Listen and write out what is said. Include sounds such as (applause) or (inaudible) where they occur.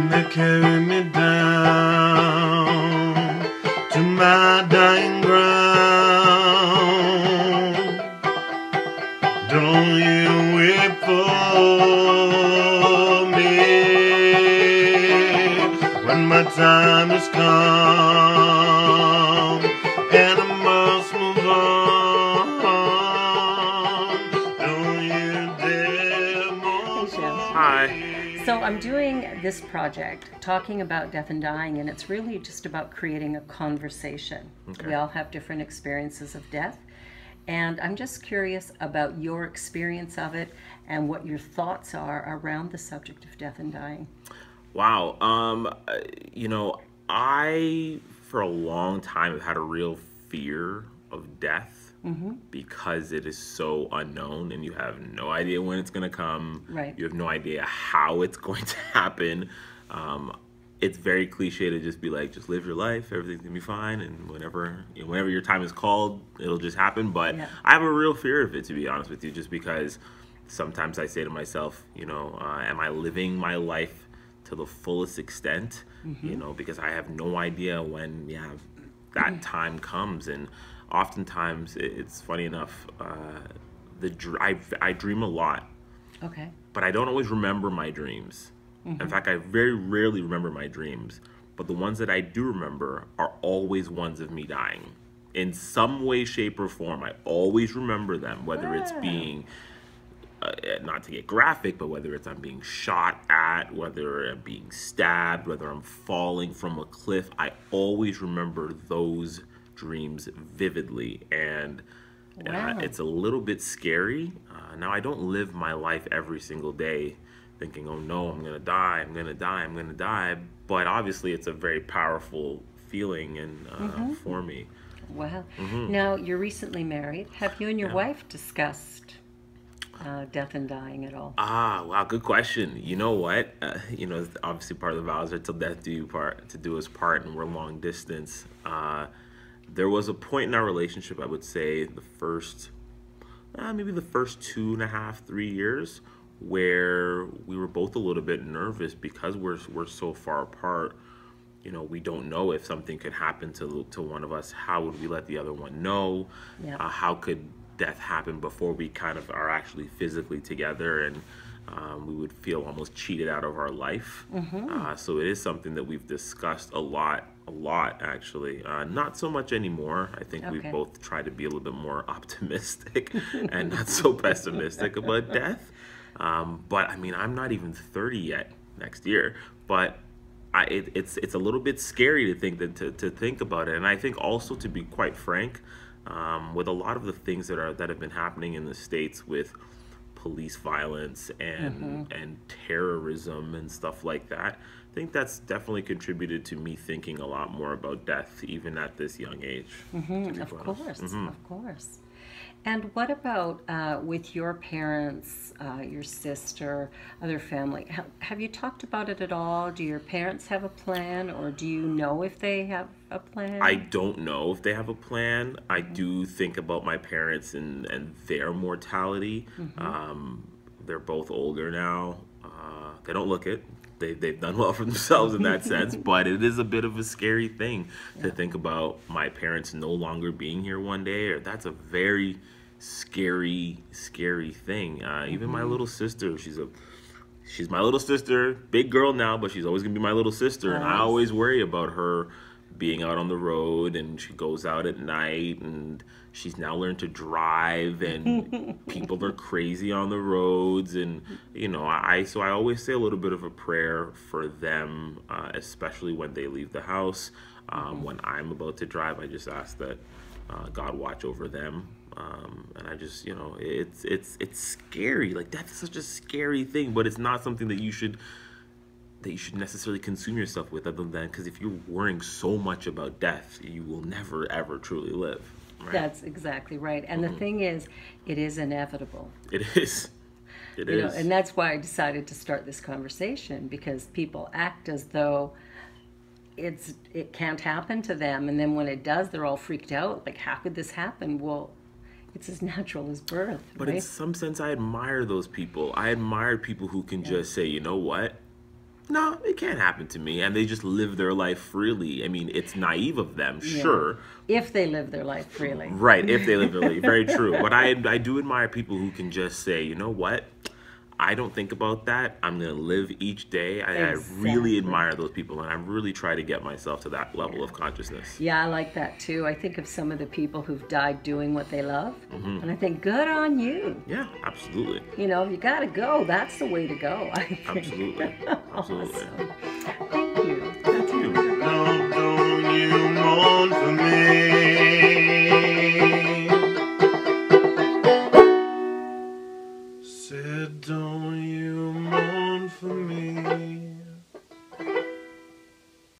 and they carry me down to my dying ground. Don't you weep for me when my time has come So I'm doing this project talking about death and dying, and it's really just about creating a conversation. Okay. We all have different experiences of death, and I'm just curious about your experience of it and what your thoughts are around the subject of death and dying. Wow. Um, you know, I for a long time have had a real fear of death because it is so unknown and you have no idea when it's going to come. Right. You have no idea how it's (laughs) going to happen. Um, it's very cliche to just be like, just live your life, everything's gonna be fine, and whenever you know, whenever your time is called, it'll just happen. But Yeah. I have a real fear of it, to be honest with you, just because sometimes I say to myself, you know, uh, am I living my life to the fullest extent? You know, because I have no idea when, yeah, that time comes. And oftentimes, it, it's funny enough, uh, the dr- I, I dream a lot, Okay. but I don't always remember my dreams. In fact, I very rarely remember my dreams. But the ones that I do remember are always ones of me dying. In some way, shape, or form, I always remember them, whether it's being, uh, not to get graphic, but whether it's I'm being shot at, whether I'm being stabbed, whether I'm falling from a cliff, I always remember those dreams vividly. And uh, it's a little bit scary. Uh, now, I don't live my life every single day thinking, oh no, I'm going to die, I'm going to die, I'm going to die. But obviously, it's a very powerful feeling and uh, for me. Wow. Mm-hmm. Now, you're recently married. Have you and your wife discussed uh, death and dying at all? Ah, wow, good question. You know what? Uh, you know, obviously part of the vows are till death do you part to do us part, and we're long distance. Uh, there was a point in our relationship, I would say, the first, uh, maybe the first two and a half, three years, where we were both a little bit nervous because we're we're so far apart. You know, we don't know if something could happen to to one of us. How would we let the other one know? Yeah. Uh, how could death happen before we kind of are actually physically together and um, we would feel almost cheated out of our life. Uh, so it is something that we've discussed a lot, a lot actually. Uh, not so much anymore. I think Okay. we've both tried to be a little bit more (laughs) optimistic (laughs) and not so pessimistic about death. Um, but I mean, I'm not even 30 yet next year, but I, it, it's it's a little bit scary to think that to, to think about it, and I think also to be quite frank, um, with a lot of the things that are that have been happening in the states with police violence and and terrorism and stuff like that, I think that's definitely contributed to me thinking a lot more about death even at this young age. to be Mm, of honest. course, Mm-hmm. of course. And what about uh, with your parents, uh, your sister, other family? Have, have you talked about it at all? Do your parents have a plan, or do you know if they have a plan? I don't know if they have a plan. I do think about my parents and, and their mortality. Um, they're both older now. Uh, they don't look it. They, they've done well for themselves in that sense, but it is a bit of a scary thing to think about my parents no longer being here one day. Or that's a very scary, scary thing. Uh, even my little sister, she's a she's my little sister, big girl now, but she's always gonna be my little sister, and I always worry about her being out on the road, and she goes out at night, and she's now learned to drive, and (laughs) people are crazy on the roads, and you know, I so I always say a little bit of a prayer for them, uh, especially when they leave the house. Um, When I'm about to drive, I just ask that uh, God watch over them. Um, and I just, you know, it's it's it's scary. Like that's such a scary thing, but it's not something that you should that you should necessarily consume yourself with, other than because if you're worrying so much about death, you will never ever truly live. Right? That's exactly right. And Mm-hmm. the thing is, it is inevitable. It is. It You know, and that's why I decided to start this conversation because people act as though it's it can't happen to them, and then when it does, they're all freaked out. Like, how could this happen? Well, it's as natural as birth, But right? in some sense, I admire those people. I admire people who can just say, you know what? No, it can't happen to me. And they just live their life freely. I mean, it's naive of them, sure. If they live their life freely. Right, if they live their life. Very (laughs) true. But I, I do admire people who can just say, you know what? I don't think about that. I'm going to live each day. I, I really admire those people. And I really try to get myself to that level of consciousness. Yeah, I like that too. I think of some of the people who've died doing what they love, Mm-hmm. and I think, good on you. Yeah, absolutely. You know, if you gotta go, that's the way to go. I think. Absolutely. (laughs) Absolutely. Awesome. Thank you. Thank you.